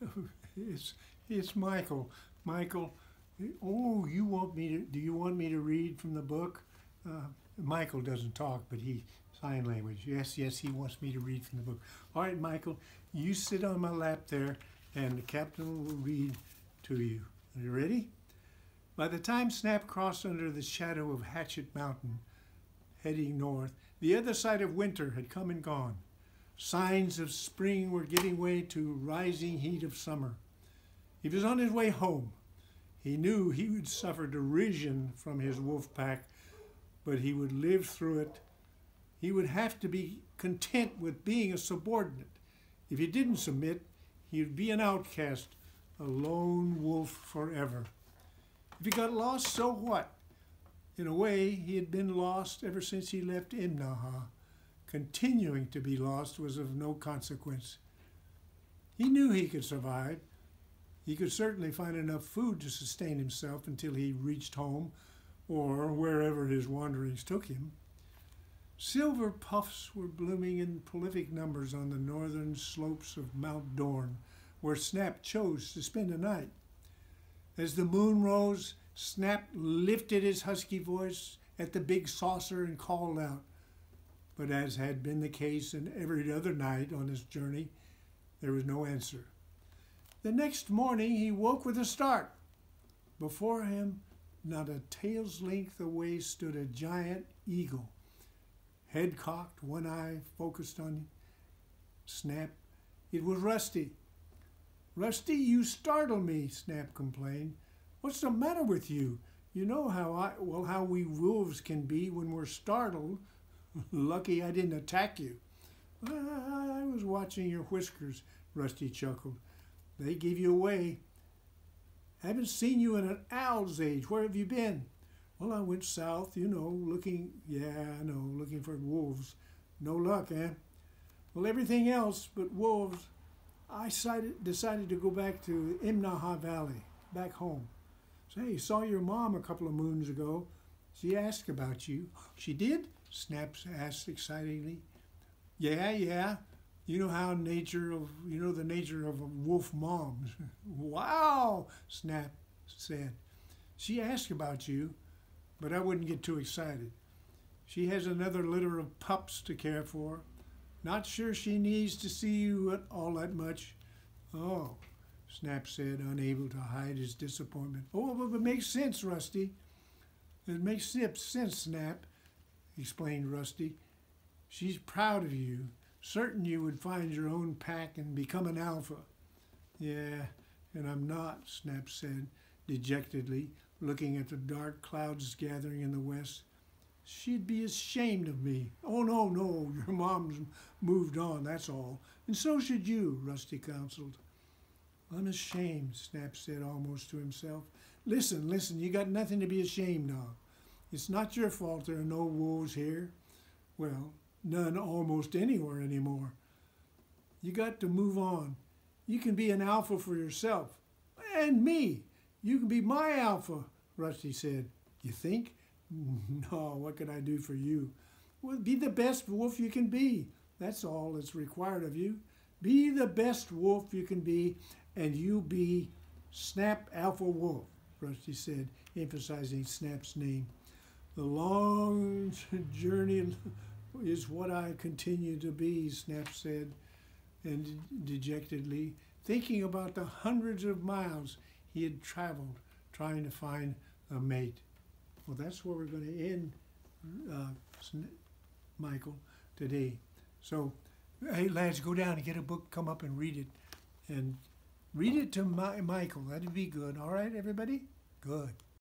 it's it's Michael. Michael, oh, you want me to? Do you want me to read from the book? Uh, Michael doesn't talk, but he sign language. Yes, yes, he wants me to read from the book. All right, Michael, you sit on my lap there, and the captain will read to you. Are you ready? By the time Snap crossed under the shadow of Hatchet Mountain, heading north, the other side of winter had come and gone. Signs of spring were giving way to rising heat of summer. He was on his way home. He knew he would suffer derision from his wolf pack, but he would live through it. He would have to be content with being a subordinate. If he didn't submit, he would be an outcast, a lone wolf forever. If he got lost, so what? In a way, he had been lost ever since he left Imnaha. Continuing to be lost was of no consequence. He knew he could survive. He could certainly find enough food to sustain himself until he reached home or wherever his wanderings took him. Silver puffs were blooming in prolific numbers on the northern slopes of Mount Dorn, where Snap chose to spend the night. As the moon rose, Snap lifted his husky voice at the big saucer and called out, but as had been the case in every other night on his journey, there was no answer. The next morning he woke with a start. Before him, not a tail's length away, stood a giant eagle. Head cocked, one eye focused on him. Snap. It was Rusty. Rusty, you startle me, Snap complained. What's the matter with you? You know how I well how we wolves can be when we're startled. Lucky I didn't attack you. I was watching your whiskers, Rusty chuckled. They gave you away. I haven't seen you in an owl's age. Where have you been? Well, I went south, you know, looking, yeah, I know, looking for wolves. No luck, eh? Well, everything else but wolves, I decided, decided to go back to Imnaha Valley, back home. Say, saw your mom a couple of moons ago. She asked about you. She did? Snaps asked excitedly. Yeah, yeah. You know how nature of you know the nature of a wolf moms. wow, Snap said. She asked about you, but I wouldn't get too excited. She has another litter of pups to care for. Not sure she needs to see you all that much. Oh, Snap said, unable to hide his disappointment. Oh, well, it makes sense, Rusty. It makes sense, Snap, explained Rusty. She's proud of you, certain you would find your own pack and become an alpha. Yeah, and I'm not, Snap said dejectedly, looking at the dark clouds gathering in the west. She'd be ashamed of me. Oh, no, no, your mom's moved on, that's all. And so should you, Rusty counseled. Unashamed, Snap said almost to himself. Listen, listen, you got nothing to be ashamed of. It's not your fault there are no wolves here. Well, none almost anywhere anymore. You got to move on. You can be an alpha for yourself. And me. You can be my alpha, Rusty said. You think? No, what can I do for you? Well, be the best wolf you can be. That's all that's required of you. Be the best wolf you can be, and you be Snap Alpha Wolf, Rusty said, emphasizing Snap's name. The long journey is what I continue to be, Snap said, and dejectedly, thinking about the hundreds of miles he had traveled trying to find a mate. Well, that's where we're going to end, uh, Michael, today. So, hey, lads, go down and get a book, come up and read it. And Read it to my, Michael. That'd be good. All right, everybody? Good.